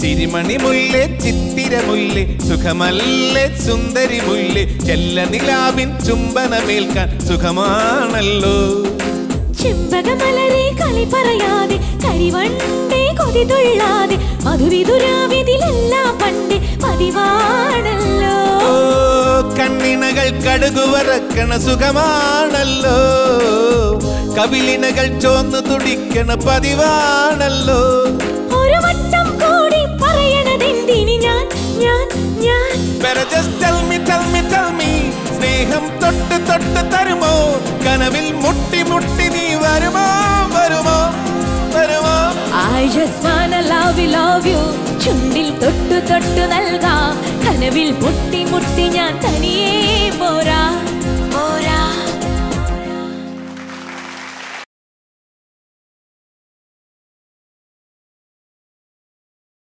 ചിരിമണി മുല്ലേ ചിത്തിര മുല്ലേ സുഖമല്ലേ സുന്ദരി മുല്ലേ ചെല്ല നിലാവിൻ ചുംബനമേൽക്കാൻ സുഖമാണല്ലോ. ചെമ്പകമലരെ കളി പറയാതെ കരിവണ്ടേ കൊതി തുള്ളാതെ മധുവിതുരാവിതിലെല്ലാം പണ്ട് പതിവാണല്ലോ. കണ്ണിണകൾ കടുകുവറക്കണ സുഖമാണല്ലോ. കവിളിനകൾ ചോന്ന് തുടിക്കണ പതിവാണല്ലോ. Better just tell me, tell me, tell me. സ്നേഹം തൊട്ട് തൊട്ട് തരുമോ? കനവിൽ മുട്ടി മുട്ടി നീ വരുമോ? വരുമോ? വരുമോ? I just wanna love you, love you. ചുണ്ടിൽ തൊട്ട് തൊട്ട് നൽകാം. കനവിൽ മുട്ടി മുട്ടി ഞാൻ തനിയേ പോരാ.